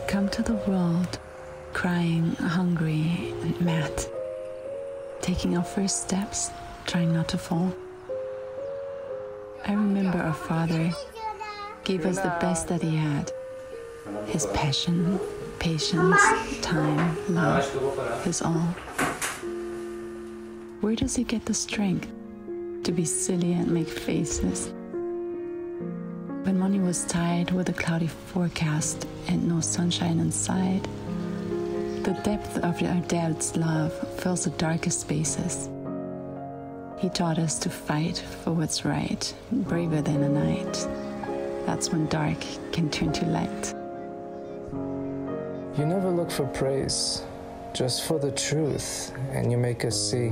come to the world crying, hungry, and mad, taking our first steps, trying not to fall. I remember our father gave us the best that he had his passion, patience, time, love, his all. Where does he get the strength to be silly and make faces? When Moni was tired with a cloudy forecast and no sunshine in sight, the depth of our dad's love fills the darkest spaces. He taught us to fight for what's right, braver than a knight. That's when dark can turn to light. You never look for praise, just for the truth, and you make us see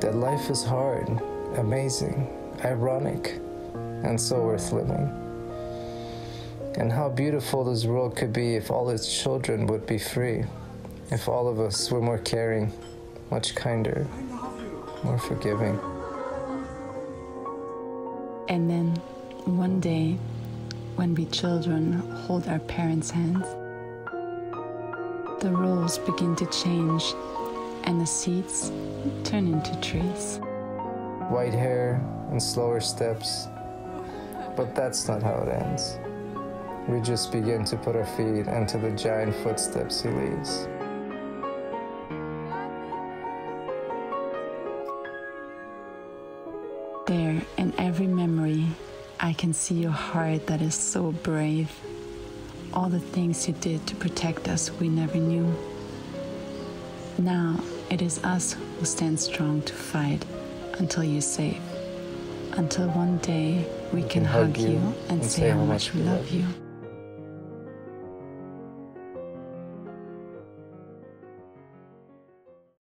that life is hard, amazing, ironic, and so worth living. And how beautiful this world could be if all its children would be free, if all of us were more caring, much kinder, more forgiving. And then one day, when we children hold our parents' hands, the roles begin to change and the seeds turn into trees. White hair and slower steps, but that's not how it ends. We just begin to put our feet into the giant footsteps he leaves. There, in every memory, I can see your heart that is so brave. All the things you did to protect us we never knew. Now it is us who stand strong to fight until you're safe. Until one day we, can, hug, you and say how much we love you.